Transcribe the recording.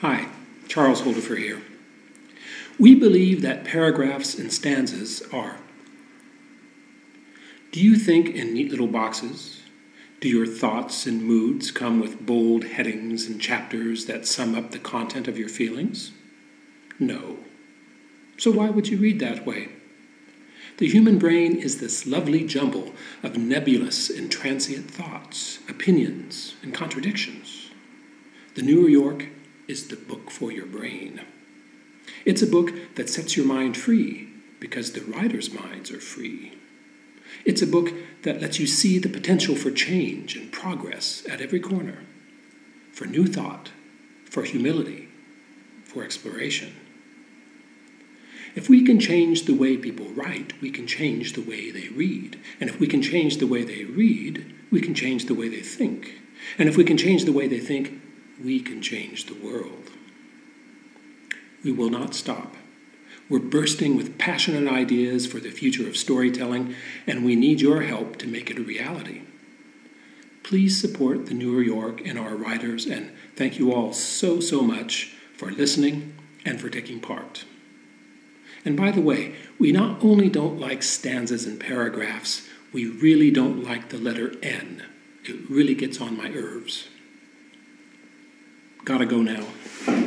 Hi, Charles Holdefer here. We believe that paragraphs and stanzas are. Do you think in neat little boxes? Do your thoughts and moods come with bold headings and chapters that sum up the content of your feelings? No. So why would you read that way? The human brain is this lovely jumble of nebulous and transient thoughts, opinions, and contradictions. The Newer York is the book for your brain. It's a book that sets your mind free because the writer's minds are free. It's a book that lets you see the potential for change and progress at every corner, for new thought, for humility, for exploration. If we can change the way people write, we can change the way they read. And if we can change the way they read, we can change the way they think. And if we can change the way they think, we can change the world. We will not stop. We're bursting with passionate ideas for the future of storytelling, and we need your help to make it a reality. Please support the Newer York and our writers, and thank you all so, so much for listening and for taking part. And by the way, we not only don't like stanzas and paragraphs, we really don't like the letter N. It really gets on my nerves. Gotta go now.